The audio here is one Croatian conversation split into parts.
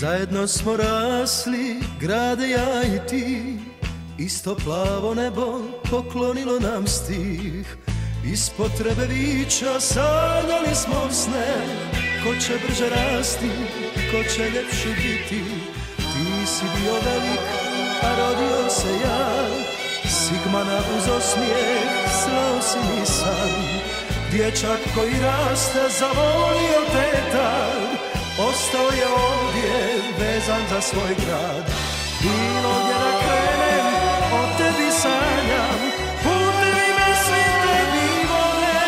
Zajedno smo rasli, grade ja i ti. Isto plavo nebo poklonilo nam stih. Iz potrebe vića sanjali smo sne. Ko će brže rasti, ko će ljepši biti. Ti si bio velik, a rodio se ja. Sigmana uz osmijeh, slao si mi san. Dječak koji raste, zavolio te tad Ostao je ovdje, vezan za svoj grad. Bilo gdje da krenem, o tebi sanjam. Putevi me svi tebi vode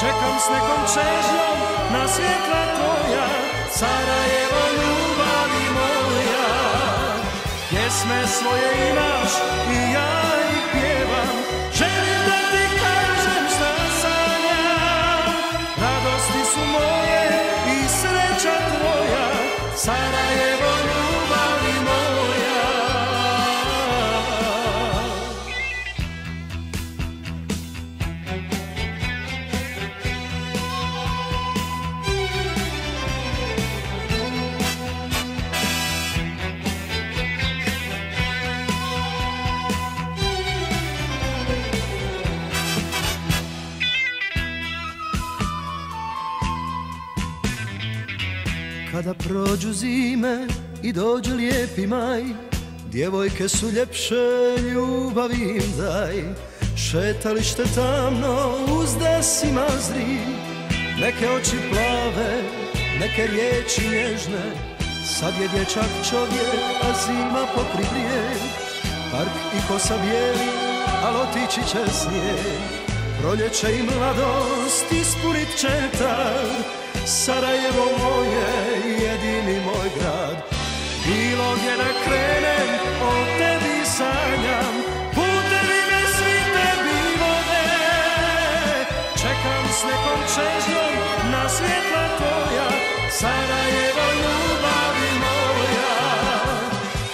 Čekam s nekom čežnjom na svjetla tvoja. Sarajevo ljubavi moja. Pjesme svoje imaš i ja Sarajevo Kada prođu zime i dođe lijepi maj Djevojke su ljepše, ljubavi im daj. Šetalište tamno, uzda mazri Neke oči plave, neke riječi nježne. Sad je dječak čovjek, a zima pokri brijeg. Park i kosa bijeli, al otići će snijeg. Proljeće i mladost ispunit će tad Sarajevo moje, s nekom čežnjom na svjetla tvoja. Sarajevo ljubavi moja.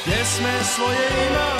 Pjesme svoje imaš